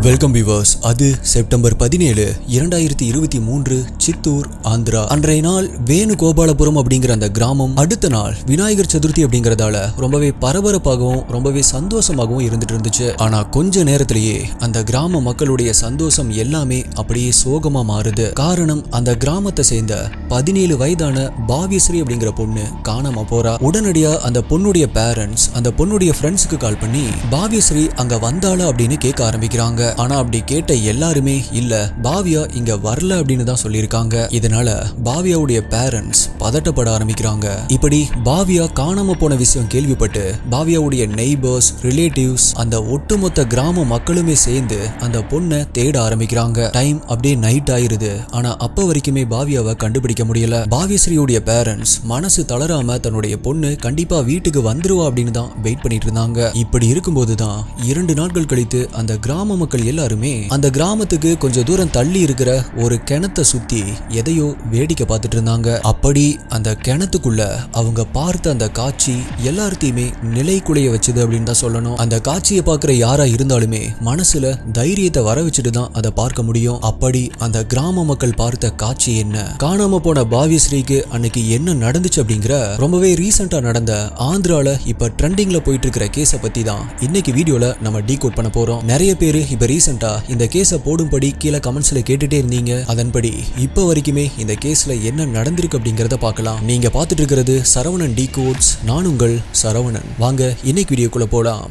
Welcome viewers அது September பதினேழு இரண்டாயிரத்தி இருபத்தி மூன்று சித்தூர் ஆந்திரா. அன்றைய நாள் வேணுகோபாலபுரம் அப்படிங்கிற அந்த கிராமம் அடுத்த நாள் விநாயகர் சதுர்த்தி அப்படிங்கறதால ரொம்பவே பரபரப்பாகவும் ரொம்பவே சந்தோஷமாகவும் இருந்துட்டு இருந்துச்சு. ஆனா கொஞ்ச நேரத்திலேயே அந்த கிராம மக்களுடைய சந்தோஷம் எல்லாமே அப்படியே சோகமா மாறுது. காரணம் அந்த கிராமத்தை சேர்ந்த பதினேழு வயதான பாவியஸ்ரீ அப்படிங்கிற பொண்ணு காணாம போறா. உடனடியா அந்த பொண்ணுடைய பேரண்ட்ஸ் அந்த பொண்ணுடைய ஃப்ரெண்ட்ஸுக்கு கால் பண்ணி பாவியஸ்ரீ அங்க வந்தாளா? அப்படின்னு கேட்க ஆரம்பிக்கிறாங்க. ஆனா அப்படி கேட்ட எல்லாருமே இல்ல பாவியா இங்க வரல அப்படின்னு தான் சொல்லியிருக்காங்க. இதனால பாவியாவுடைய பேரண்ட்ஸ் பதட்டப்பட ஆரம்பிக்கிறாங்க. இப்படி பாவியா காணாம போன விஷயம் கேள்விப்பட்டு பாவியாவுடைய நெய்பர்ஸ் ரிலேட்டிவ்ஸ் அந்த ஒட்டுமொத்த கிராம மக்களுமே சேர்ந்து அந்த பொண்ணை தேட ஆரம்பிக்கிறாங்க. டைம் அப்படியே நைட் ஆயிருது. ஆனா அப்ப வரைக்குமே பாவியாவை கண்டுபிடிக்க முடியல. பாவியஸ்ரீயுடைய பேரண்ட்ஸ் மனசு தளராம தன்னுடைய பொண்ணு கண்டிப்பா வீட்டுக்கு வந்துருவா அப்படின்னு தான் வெயிட் பண்ணிட்டு இருந்தாங்க. இப்படி இருக்கும்போது தான் இரண்டு நாட்கள் கழித்து அந்த கிராம மக்கள் எல்லாருமே அந்த கிராமத்துக்கு கொஞ்சம் தூரம் தள்ளி இருக்கிற ஒரு கிணத்தை சுத்தி எதையோ வேடிக்கை பார்த்துட்டு இருந்தாங்க. அப்படி அந்த கிணத்துக்குள்ள அவங்க பார்த்த அந்த காட்சி எல்லாத்தையுமே நிலை குலைய வச்சது அப்படின்னு தான் சொல்லணும். அந்த காட்சியை பார்க்குற யாரா இருந்தாலுமே மனசுல தைரியத்தை வர வச்சுட்டு தான் அதை பார்க்க முடியும். அப்படி அந்த கிராம மக்கள் பார்த்த காட்சி என்ன? காணாம போன பாவியஸ்ரீக்கு அன்னைக்கு என்ன நடந்துச்சு அப்படிங்கிற ரொம்பவே ரீசெண்டா நடந்த ஆந்திரால இப்ப ட்ரெண்டிங்ல போயிட்டு இருக்கிற கேஸை பத்தி தான் இன்னைக்கு வீடியோல நம்ம டீகோட் பண்ண போறோம். நிறைய பேர் இப்ப ரீசெண்டா இந்த கேஸை போடும்படி கீழே கமெண்ட்ஸ்ல கேட்டுட்டே இருந்தீங்க. அதன்படி இப்போ வரைக்குமே இந்த கேஸ்ல என்ன நடந்திருக்கு அப்படிங்கறத பார்க்கலாம். நீங்க பார்த்துட்டு இருக்கிறது சரவணன் டி கோட்ஸ் நான் உங்கள் சரவணன். வாங்க இன்னைக்கு வீடியோக்குள்ள போலாம்.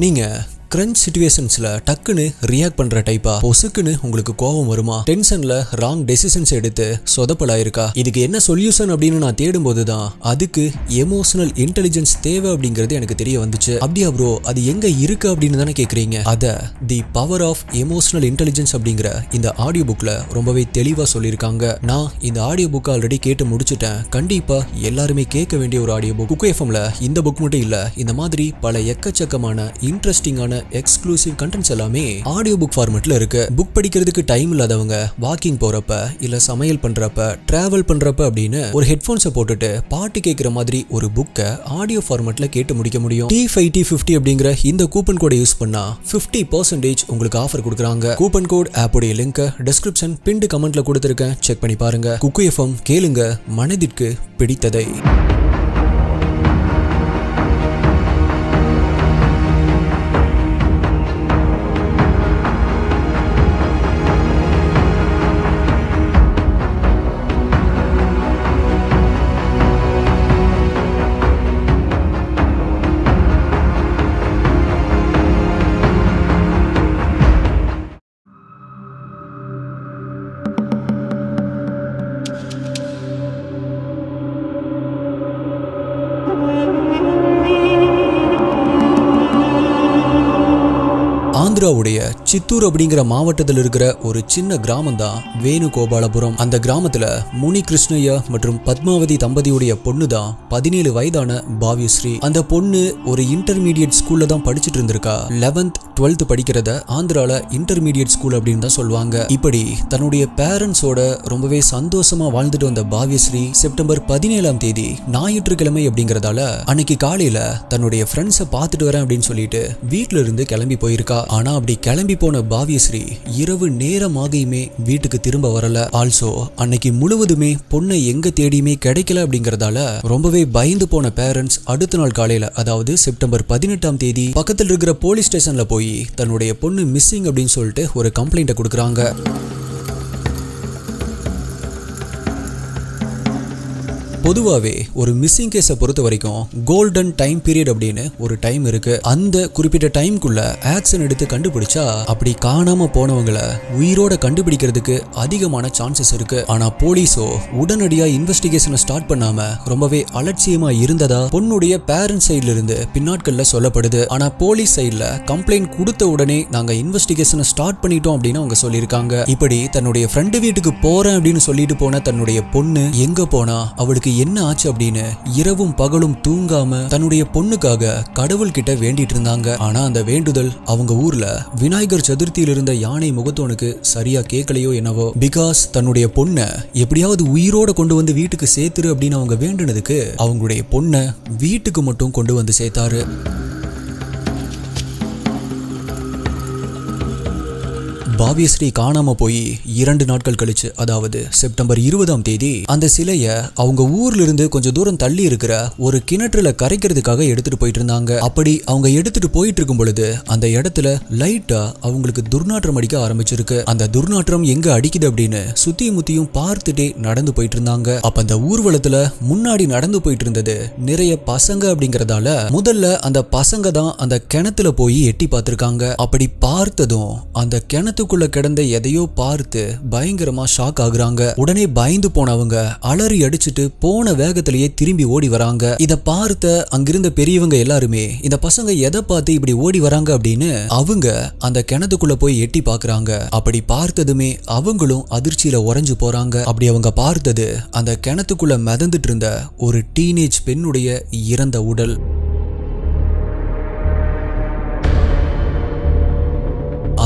நீங்க கிரன்ச் சுச்சுவேஷன்ஸ்ல டக்குன்னு ரியாக்ட் பண்ற டைப்பா பொசுக்குன்னு உங்களுக்கு கோபம் வருமா? டென்ஷன்ல ராங் டெசிஷன்ஸ் எடுத்து சொதப்பலாயிருக்கா? இதுக்கு என்ன சொல்யூஷன் அப்படின்னு நான் தேடும்போது தான் அதுக்கு எமோஷனல் இன்டெலிஜென்ஸ் தேவை அப்படிங்கிறது எனக்கு தெரிய வந்துச்சு. அப்படியா ப்ரோ அது எங்க இருக்கு அப்படின்னு தானே கேக்குறீங்க. அத the power of emotional intelligence அப்படிங்கிற இந்த ஆடியோ புக்ல ரொம்பவே தெளிவா சொல்லியிருக்காங்க. நான் இந்த ஆடியோ புக் ஆல்ரெடி கேட்டு முடிச்சுட்டேன். கண்டிப்பா எல்லாருமே கேட்க வேண்டிய ஒரு ஆடியோ புக் குக்கு எஃப்எம்ல இந்த புக் மட்டும் இல்ல இந்த மாதிரி பல எக்கச்சக்கமான இன்ட்ரெஸ்டிங்கான எக்ஸ்க்ளூசிவ் கண்டென்ட்ஸ் எல்லாமே ஆடியோ புக் ஃபார்மெட்ல இருக்கு. புக் படிக்கிறதுக்கு டைம் இல்லாதவங்க வாக்கிங் போறப்ப இல்ல சமையல் பண்றப்ப டிராவல் பண்றப்ப அப்படின்னு ஒரு ஹெட்ஃபோன்ஸை போட்டுட்டு பாட்டு கேட்கிற மாதிரி ஒரு புக்கை ஆடியோ ஃபார்மெட்ல கேட்டு முடிக்க முடியும். டி ஃபைவ் டி ஃபிஃப்டி அப்படிங்கிற இந்த கூப்பன் கோடை யூஸ் பண்ணா ஃபிஃப்டி பர்சன்டேஜ் உங்களுக்கு ஆஃபர் கொடுக்குறாங்க. கூப்பன் கோட் ஆப்புடைய லிங்க் டிஸ்கிரிப்ஷன் பின்டு கமெண்ட்ல கொடுத்துருக்கேன். செக் பண்ணி பாருங்க. குக்கு எஃப்எம் கேளுங்க. மனதிற்கு பிடித்ததை. சித்தூர் அப்படிங்கிற மாவட்டத்தில் இருக்கிற ஒரு சின்ன கிராமம் தான் வேணுகோபாலபுரம். அந்த கிராமத்துல முனி கிருஷ்ணய்யா மற்றும் பத்மாவதி தம்பதியுடைய பொண்ணு தான் பதினேழு வயதான பாவியஸ்ரீ. அந்த பொண்ணு ஒரு இன்டர்மீடியட் ஸ்கூல்ல தான் படிச்சுட்டு இருந்திருக்கா. லெவன்த் டுவெல்த் படிக்கிறத ஆந்திரால இன்டர்மீடியட் ஸ்கூல் அப்படின்னு தான் சொல்லுவாங்க. இப்படி தன்னுடைய பேரண்ட்ஸோட ரொம்பவே சந்தோஷமா வாழ்ந்துட்டு வந்த பாவ்யஸ்ரீ செப்டம்பர் பதினேழாம் தேதி ஞாயிற்றுக்கிழமை அப்படிங்கறதால அன்னைக்கு காலையில தன்னுடைய ஃப்ரெண்ட்ஸை பார்த்துட்டு வரேன் அப்படின்னு சொல்லிட்டு வீட்ல இருந்து கிளம்பி போயிருக்கா. ஆனா அப்படி கிளம்பி போன பாவியஸ்ரீ இரவு நேரமாகியுமே வீட்டுக்கு திரும்ப வரல. ஆல்சோ அன்னைக்கு முழுவதுமே பொண்ணை எங்க தேடியுமே கிடைக்கல அப்படிங்கறதால ரொம்பவே பயந்து போன பேரண்ட்ஸ் அடுத்த நாள் காலையில அதாவது செப்டம்பர் பதினெட்டாம் தேதி பக்கத்தில் இருக்கிற போலீஸ் ஸ்டேஷன்ல போய் தன்னுடைய பொண்ணு மிஸ்ஸிங் அப்படின்னு சொல்லிட்டு ஒரு கம்ப்ளைண்ட்டை கொடுக்குறாங்க. பொதுவாகவே ஒரு மிஸ்ஸிங் கேஸை பொறுத்த வரைக்கும் கோல்டன் டைம் பீரியட் அப்படின்னு ஒரு டைம் இருக்கு. அந்த குறிப்பிட்ட டைம்குள்ள ஆக்ஷன் எடுத்து கண்டுபிடிச்சா அப்படி காணாம போனவங்களை உயிரோட கண்டுபிடிக்கிறதுக்கு அதிகமான சான்சஸ் இருக்கு. ஆனா போலீஸோ உடனடியா இன்வெஸ்டிகேஷனை ஸ்டார்ட் பண்ணாம ரொம்பவே அலட்சியமா இருந்ததா பொண்ணுடைய பேரண்ட்ஸ் சைட்ல இருந்து பின்னாட்கள்ல சொல்லப்படுது. ஆனா போலீஸ் சைட்ல கம்ப்ளைண்ட் கொடுத்த உடனே நாங்க இன்வெஸ்டிகேஷனை ஸ்டார்ட் பண்ணிட்டோம் அப்படின்னு அவங்க சொல்லியிருக்காங்க. இப்படி தன்னுடைய ஃப்ரெண்டு வீட்டுக்கு போறேன் அப்படின்னு சொல்லிட்டு போன தன்னுடைய பொண்ணு எங்க போனா? அவளுக்கு என்ன ஆச்சு அப்படின்னு இரவும் பகலும் தூங்காம தன்னுடைய பொண்ணுக்காக கடவுள் கிட்ட வேண்டிட்டு இருந்தாங்க. ஆனா அந்த வேண்டுதல் அவங்க ஊர்ல விநாயகர் சதுர்த்தியில் இருந்த யானை முகத்தோனுக்கு சரியா கேட்கலையோ என்னவோ. பிகாஸ் தன்னுடைய பொண்ணை எப்படியாவது உயிரோட கொண்டு வந்து வீட்டுக்கு சேர்த்துரு அப்படின்னு அவங்க வேண்டுனதுக்கு அவங்களுடைய பொண்ணை வீட்டுக்கு மட்டும் கொண்டு வந்து சேர்த்தாரு. பாவியஸ்ரீ காணாம போய் இரண்டு நாட்கள் கழிச்சு அதாவது செப்டம்பர் இருபதாம் தேதி அந்த சிலைய அவங்க ஊர்ல இருந்து கொஞ்சம் தூரம் தள்ளி இருக்கிற ஒரு கிணற்றுல கரைக்கிறதுக்காக எடுத்துட்டு போயிட்டு இருந்தாங்க அப்படி அவங்க எடுத்துட்டு போயிட்டு இருக்கும் பொழுது அந்த இடத்துல லைட்டா அவங்களுக்கு துர்நாற்றம் அடிக்க ஆரம்பிச்சிருக்கு. அந்த துர்நாற்றம் எங்க அடிக்குது அப்படின்னு சுத்தியும் முத்தியும் பார்த்துட்டே நடந்து போயிட்டு இருந்தாங்க அப்ப அந்த ஊர்வலத்துல முன்னாடி நடந்து போயிட்டு இருந்தது நிறைய பசங்க அப்படிங்கறதால முதல்ல அந்த பசங்க தான் அந்த கிணத்துல போய் எட்டி பார்த்திருக்காங்க. அப்படி பார்த்ததும் அந்த கிணத்துக்குள்ள கிடந்த எதையோ பார்த்து பயங்கரமா ஷாக் ஆகுறாங்க. உடனே பயந்து போனவங்க அலறி அடிச்சுட்டு போன வேகத்திலேயே திரும்பி ஓடி வராங்க. இத பார்த்த அங்கிருந்த பெரியவங்க எல்லாருமே இந்த பசங்க எதை பார்த்து இப்படி ஓடி வராங்க? அப்படின்னு அவங்க அந்த கிணத்துக்குள்ள போய் எட்டி பாக்குறாங்க அப்படி பார்த்ததுமே அவங்களும் அதிர்ச்சியில உறைஞ்சு போறாங்க. அப்படி அவங்க பார்த்தது அந்த கிணத்துக்குள்ள மிதந்துட்டு இருந்த ஒரு டீனேஜ் பெண்ணுடைய இறந்த உடல்.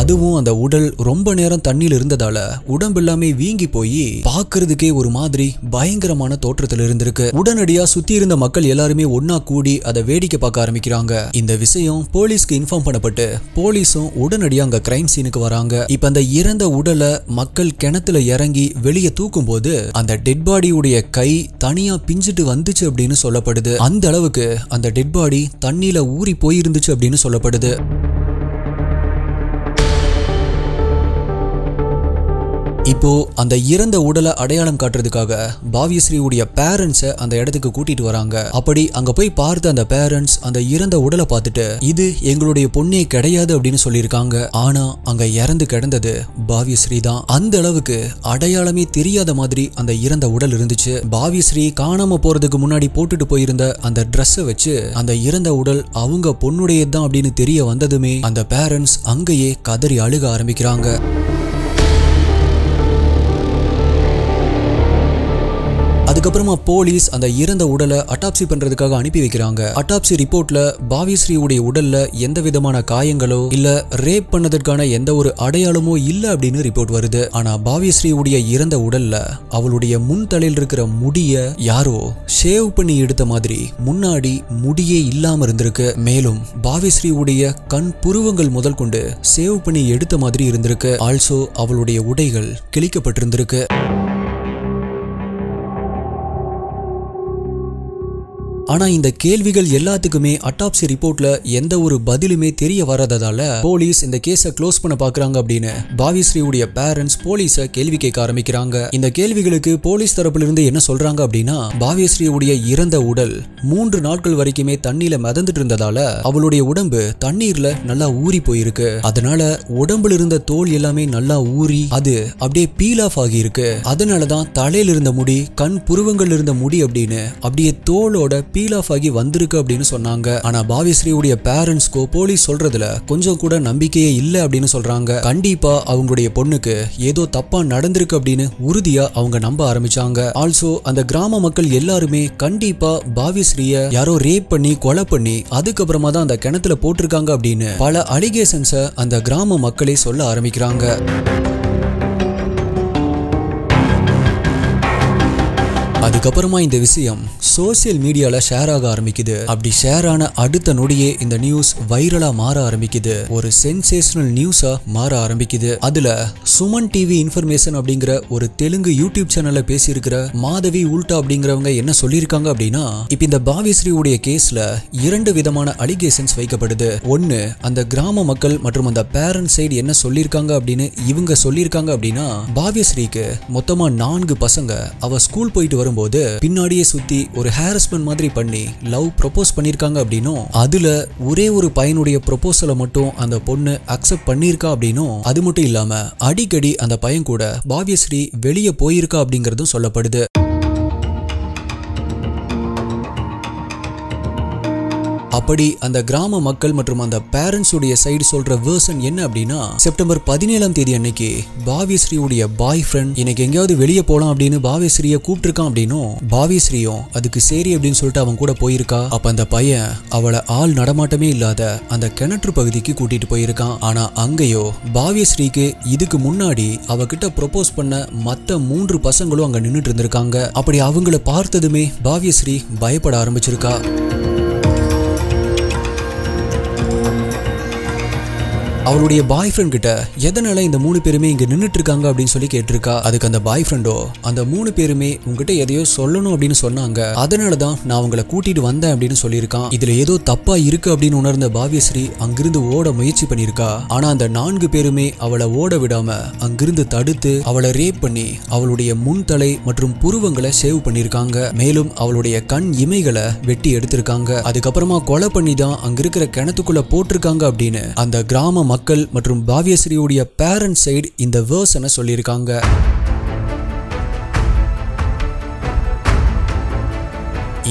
அதுவும் அந்த உடல் ரொம்ப நேரம் தண்ணியில் இருந்ததால உடம்பு எல்லாமே வீங்கி போய் பாக்குறதுக்கே ஒரு மாதிரி பயங்கரமான தோற்றத்தில் இருந்திருக்கு. உடனடியா சுத்தி இருந்த மக்கள் எல்லாருமே ஒன்னா கூடி அதை வேடிக்கை பார்க்க ஆரம்பிக்கிறாங்க. இந்த விஷயம் போலீஸ்க்கு இன்ஃபார்ம் பண்ணப்பட்டு போலீஸும் உடனடியா அங்க கிரைம் சீனுக்கு வராங்க. இப்ப அந்த இறந்த உடலை மக்கள் கிணத்துல இறங்கி வெளியே தூக்கும் போது அந்த டெட் பாடியுடைய கை தனியா பிஞ்சிட்டு வந்துச்சு அப்படின்னு சொல்லப்படுது. அந்த அளவுக்கு அந்த டெட் பாடி தண்ணியில ஊறி போயிருந்துச்சு அப்படின்னு சொல்லப்படுது. இப்போ அந்த இறந்த உடலை அடையாளம் காட்டுறதுக்காக பாவியஸ்ரீவுடைய பேரண்ட்ஸை அந்த இடத்துக்கு கூட்டிட்டு வராங்க. அப்படி அங்க போய் பார்த்த அந்த பேரண்ட்ஸ் அந்த இறந்த உடலை பார்த்துட்டு இது எங்களுடைய பொண்ணே கிடையாது அப்படின்னு சொல்லியிருக்காங்க. ஆனா அங்க இறந்து கிடந்தது பாவியஸ்ரீ தான். அந்த அளவுக்கு அடையாளமே தெரியாத மாதிரி அந்த இறந்த உடல் இருந்துச்சு. பாவியஸ்ரீ காணாம போறதுக்கு முன்னாடி போட்டுட்டு போயிருந்த அந்த ட்ரெஸ்ஸை வச்சு அந்த இறந்த உடல் அவங்க பொண்ணுடையது தான் அப்படின்னு தெரிய வந்ததுமே அந்த பேரண்ட்ஸ் அங்கேயே கதறி அழுக ஆரம்பிக்கிறாங்க. அதுக்கப்புறமா போலீஸ் அந்த இறந்த உடலை அட்டாப்சி பண்றதுக்காக அனுப்பி வைக்கிறாங்க. அட்டாப்சி ரிப்போர்ட்ல பாவிஸ்ரீவுடைய உடல்ல எந்த விதமான காயங்களோ இல்ல ரேப் பண்ணதற்கான எந்த ஒரு அடையாளமோ இல்ல அப்படின்னு ரிப்போர்ட் வருது. ஆனா பாவிஸ்ரீவுடைய இறந்த உடல்ல அவளுடைய முன் தலையில் இருக்கிற முடிய யாரோ ஷேவ் பண்ணி எடுத்த மாதிரி முன்னாடி முடியே இல்லாம இருந்திருக்கு. மேலும் பாவிஸ்ரீவுடைய கண் புருவங்கள் முதல் கொண்டு சேவ் பண்ணி எடுத்த மாதிரி இருந்திருக்கு. ஆல்சோ அவளுடைய உடைகள் கிழிக்கப்பட்டிருந்திருக்கு. ஆனா இந்த கேள்விகள் எல்லாத்துக்குமே அட்டாப்சி ரிப்போர்ட்ல எந்த ஒரு பதிலுமே தெரிய வராததால போலீஸ் இந்த கேஸை க்ளோஸ் பண்ண பாக்குறாங்க அப்படின்னு பாவிஸ்ரீவுடைய பேரண்ட்ஸ் போலீஸ கேள்வி கேட்க ஆரம்பிக்கிறாங்க. இந்த கேள்விகளுக்கு போலீஸ் தரப்புல இருந்து என்ன சொல்றாங்க அப்படின்னா பாவியஸ்ரீவுடைய இறந்த உடல் மூன்று நாட்கள் வரைக்குமே தண்ணியில மிதந்துட்டு இருந்ததால அவளுடைய உடம்பு தண்ணீர்ல நல்லா ஊறி போயிருக்கு. அதனால உடம்புல இருந்த தோல் எல்லாமே நல்லா ஊறி அது அப்படியே பீல் ஆஃப் ஆகி இருக்கு அதனாலதான் தலையில இருந்த முடி கண் புருவங்கள் இருந்த முடி அப்படின்னு அப்படியே தோலோட பீல் ஆஃப் ஆகி வந்திருக்கு அப்படின்னு சொன்னாங்க. ஆனா பாவிஸ்ரீவுடைய பேரண்ட்ஸ்க்கோ போலீஸ் சொல்றதுல கொஞ்சம் கூட நம்பிக்கையே இல்லை அப்படின்னு சொல்றாங்க. கண்டிப்பா அவங்களுடைய பொண்ணுக்கு ஏதோ தப்பா நடந்திருக்கு அப்படின்னு உறுதியா அவங்க நம்ப ஆரம்பிச்சாங்க. ஆல்சோ அந்த கிராம மக்கள் எல்லாருமே கண்டிப்பா பாவிஸ்ரீய யாரோ ரேப் பண்ணி கொலை பண்ணி அதுக்கப்புறமா தான் அந்த கிணத்துல போட்டிருக்காங்க அப்படின்னு பல அலிகேஷன்ஸை அந்த கிராம மக்களே சொல்ல ஆரம்பிக்கிறாங்க. அதுக்கப்புறமா இந்த விஷயம் சோசியல் மீடியால ஷேர் ஆக ஆரம்பிக்குது. அப்படி ஷேர் ஆன அடுத்த நொடியே இந்த நியூஸ் வைரலா மாற ஆரம்பிக்குது. ஒரு சென்சேஷனல் நியூஸா மாற ஆரம்பிக்குது. அதுல சுமன் டிவி இன்ஃபர்மேஷன் அப்படிங்கிற ஒரு தெலுங்கு யூடியூப் சேனல்ல பேசியிருக்கிற மாதவி உல்டா அப்படிங்கிறவங்க என்ன சொல்லியிருக்காங்க அப்படின்னா இப்ப இந்த பாவிஸ்ரீவுடைய கேஸ்ல இரண்டு விதமான அலிகேஷன்ஸ் வைக்கப்படுது. ஒன்னு அந்த கிராம மக்கள் மற்றும் அந்த பேரண்ட் சைடு என்ன சொல்லியிருக்காங்க அப்படின்னு இவங்க சொல்லியிருக்காங்க அப்படின்னா பாவியஸ்ரீக்கு மொத்தமா நான்கு பசங்க. அவ ஸ்கூல் போயிட்டு வரும்போது பின்னாடியே சுத்தி ஒரு ஹாரஸ்மெண்ட் மாதிரி பண்ணி லவ் ப்ரொபோஸ் பண்ணியிருக்காங்க அப்படின்னும் அதில் ஒரே ஒரு பையனுடைய ப்ரொபோசலை மட்டும் அந்த பொண்ணு அக்செப்ட் பண்ணியிருக்கா அப்படின்னும் அது மட்டும் இல்லாமல் அடிக்கடி அந்த பையன் கூட பாவியஸ்ரீ வெளியே போயிருக்கா அப்படிங்கிறதும் சொல்லப்படுது. அப்படி அந்த கிராம மக்கள் மற்றும் அந்த பேரண்ட்ஸுடைய சைடு சொல்ற வேர்ஷன் என்ன அப்படின்னா செப்டம்பர் பதினேழாம் தேதி அன்னைக்கு பாவியஸ்ரீயுடைய பாய் ஃப்ரெண்ட் இன்னைக்கு எங்கேயாவது வெளியே போலாம் அப்படின்னு பாவியஸ்ரீய கூப்பிட்டுருக்கான் அப்படின்னும் பாவியஸ்ரீயும் அதுக்கு சரி அப்படின்னு சொல்லிட்டு அவன் கூட போயிருக்கா. அப்ப அந்த பையன் அவளை ஆள் நடமாட்டமே இல்லாத அந்த கிணற்று பகுதிக்கு கூட்டிட்டு போயிருக்கான். ஆனா அங்கேயோ பாவியஸ்ரீக்கு இதுக்கு முன்னாடி அவகிட்ட ப்ரொபோஸ் பண்ண மத்த மூன்று பசங்களும் அங்க நின்றுட்டு இருந்திருக்காங்க. அப்படி அவங்கள பார்த்ததுமே பாவியஸ்ரீ பயப்பட ஆரம்பிச்சிருக்கா. அவளுடைய பாய் ஃப்ரெண்ட் கிட்ட எதனால இந்த மூணு பேருமே இங்க நின்றுட்டு இருக்காங்க அப்படின்னு சொல்லி கேட்டிருக்கா. அதுக்கு அந்த பாய் ஃப்ரெண்டோ அந்த மூணு பேருமே உங்ககிட்ட எதையோ சொல்லணும் அப்படின்னு சொன்னாங்க. அதனால தான் நான் உங்களை கூட்டிட்டு வந்தேன் அப்படின்னு சொல்லியிருக்கான். இதுல ஏதோ தப்பா இருக்கு அப்படின்னு உணர்ந்த பாவியஸ்ரீ அங்கிருந்து ஓட முயற்சி பண்ணியிருக்கா. ஆனா அந்த நான்கு பேருமே அவளை ஓட விடாம அங்கிருந்து தடுத்து அவளை ரேப் பண்ணி அவளுடைய முன் தலை மற்றும் புருவங்களை சேவ் பண்ணியிருக்காங்க. மேலும் அவளுடைய கண் இமைகளை வெட்டி எடுத்திருக்காங்க. அதுக்கப்புறமா கொலை பண்ணி தான் அங்க இருக்கிற கிணத்துக்குள்ள போட்டிருக்காங்க அப்படின்னு அந்த கிராம மக்கள் மற்றும் பாவியஸ்ரீயுடைய பேரண்ட் சைடு இந்த வேர்சனை சொல்லியிருக்காங்க?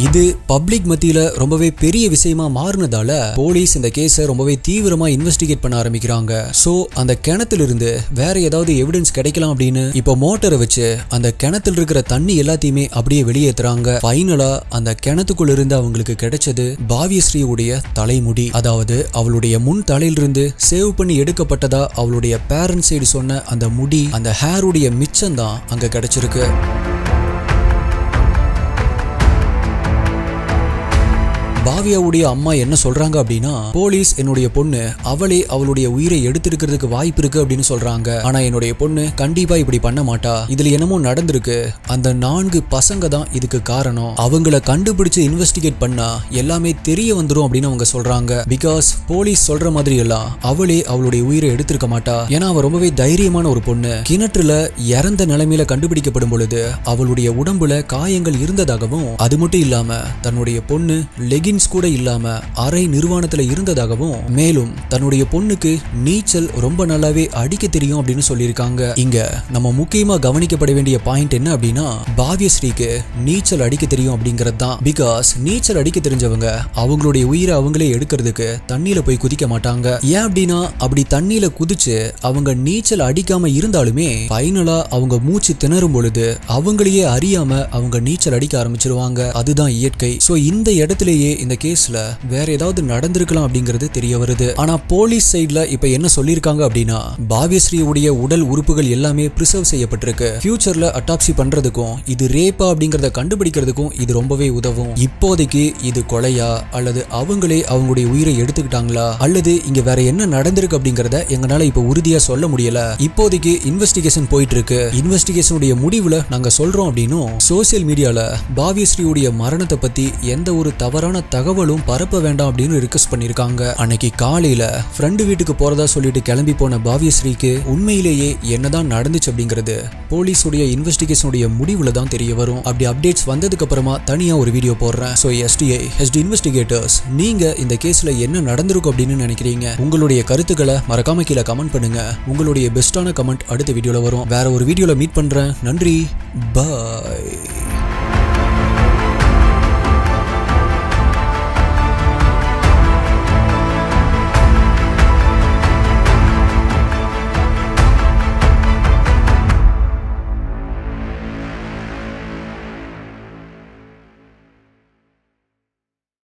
இது பப்ளிக் மத்தியில ரொம்பவே பெரிய விஷயமா மாறினதால போலீஸ் இந்த கேஸை ரொம்பவே தீவிரமா இன்வெஸ்டிகேட் பண்ண ஆரம்பிக்கிறாங்க. சோ அந்த கிணத்துல இருந்து வேற ஏதாவது எவிடன்ஸ் கிடைக்கலாம் அப்படின்னு இப்போ மோட்டரை வச்சு அந்த கிணத்துல இருக்கிற தண்ணி எல்லாத்தையுமே அப்படியே வெளியேத்துறாங்க. ஃபைனலா அந்த கிணத்துக்குள்ள இருந்து அவங்களுக்கு கிடைச்சது பாவியஸ்ரீயுடைய தலைமுடி. அதாவது அவளுடைய முன் தலையிலிருந்து சேவ் பண்ணி எடுக்கப்பட்டதா அவளுடைய பேரண்ட்ஸ் சைடு சொன்ன அந்த முடி அந்த ஹேருடைய மிச்சம் தான் அங்க கிடைச்சிருக்கு. பாவியாவுடைய அம்மா என்ன சொல்றாங்க அப்படின்னா போலீஸ் என்னுடைய பொண்ணு அவளே அவளுடைய உயிரை எடுத்திருக்கிறதுக்கு வாய்ப்பு இருக்கு அப்படின்னு சொல்றாங்க. ஆனா என்னுடைய பொண்ணு கண்டிப்பா இப்படி பண்ண மாட்டா. இதுல என்னமோ நடந்திருக்கு. அந்த நான்கு பசங்க தான் இதுக்கு காரணம். அவங்கள கண்டுபிடிச்சு இன்வெஸ்டிகேட் பண்ணா எல்லாமே தெரிய வந்துரும் அப்படின்னு அவங்க சொல்றாங்க. பிகாஸ் போலீஸ் சொல்ற மாதிரி எல்லாம் அவளே அவளுடைய உயிரை எடுத்திருக்க மாட்டா. ஏன்னா அவ ரொம்பவே தைரியமான ஒரு பொண்ணு. கிணற்றுல இறந்த நிலைமையில கண்டுபிடிக்கப்படும் பொழுது அவளுடைய உடம்புல காயங்கள் இருந்ததாகவும் அது மட்டும் இல்லாம தன்னுடைய பொண்ணு லெகின்ஸ் கூட இல்லாம அரை நிர்வாணத்துல இருந்ததாகவும் மேலும் தன்னுடைய பொண்ணுக்கு நீச்சல் ரொம்ப நல்லாவே அடிக்க தெரியும் அப்படின்னு சொல்லியிருக்காங்க. இங்க நம்ம முக்கியமா கவனிக்கப்பட வேண்டிய பாயிண்ட் என்ன அப்படின்னா பாவியஸ்ரீக்கு நீச்சல் அடிக்க தெரியும் அப்படிங்கிறது தான் பிகாஸ் நீச்சல் அடிக்க தெரிஞ்சவங்க அவங்களுடைய உயிரை அவங்களே எடுக்கிறதுக்கு தண்ணியில போய் குதிக்க மாட்டாங்க. ஏன் அப்படின்னா அப்படி தண்ணியில குதிச்சு அவங்க நீச்சல் அடிக்காம இருந்தாலுமே ஃபைனலா அவங்க மூச்சு திணறும் பொழுது அவங்களையே அறியாம அவங்க நீச்சல் அடிக்க ஆரம்பிச்சிருவாங்க. அதுதான் இயற்கை. சோ இந்த இடத்துலயே இந்த கேஸ்ல வேற ஏதாவது நடந்திருக்கலாம் அப்படிங்கிறது தெரிய வருது. ஆனா போலீஸ் சைட்ல இப்ப என்ன சொல்லியிருக்காங்க அப்படின்னா பாவியஸ்ரீயுடைய உடல் உறுப்புகள் எல்லாமே பிரிசர்வ் செய்யப்பட்டிருக்கு. ஃபியூச்சர்ல அட்டாப்சி பண்றதுக்கும் இது ரேப்பா அப்படிங்கறத கண்டுபிடிக்கிறதுக்கும் இது ரொம்பவே உதவும். இப்போதைக்கு இது கொலையா அல்லது அவங்களே அவங்களுடைய உயிரை எடுத்துக்கிட்டாங்களா அல்லது இங்க வேற என்ன நடந்திருக்கு அப்படிங்கறத எங்களால இப்ப உறுதியா சொல்ல முடியல. இப்போதைக்கு இன்வெஸ்டிகேஷன் போயிட்டு இருக்கு இன்வெஸ்டிகேஷனுடைய முடிவுல நாங்க சொல்றோம் அப்படின்னும் சோசியல் மீடியால பாவியஸ்ரீயுடைய மரணத்தை பத்தி எந்த ஒரு தவறான தகவலும் பரப்ப வேண்டாம் அப்படின்னு ரிக்வஸ்ட் பண்ணிருக்காங்க. அன்னைக்கு காலையில ஃப்ரெண்டு வீட்டுக்கு போறதா சொல்லிட்டு கிளம்பி போன பாவியஸ்ரீக்கு உண்மையிலேயே என்னதான் நடந்துச்சு அப்படிங்கிறது போலீஸுடைய இன்வெஸ்டிகேஷனுடைய முடிவுல தான் தெரிய வரும். அப்படி அப்டேட்ஸ் வந்ததுக்கு அப்புறமா தனியா ஒரு வீடியோ போடுறேன். ஸோ எஸ்டிஐ ஹெச்டி இன்வெஸ்டிகேட்டர்ஸ் நீங்க இந்த கேஸ்ல என்ன நடந்திருக்கும் அப்படின்னு நினைக்கிறீங்க? உங்களுடைய கருத்துக்களை மறக்காம கீழே கமெண்ட் பண்ணுங்க. உங்களுடைய பெஸ்டான கமெண்ட் அடுத்த வீடியோல வரும். வேற ஒரு வீடியோல மீட் பண்றேன். நன்றி. பாய்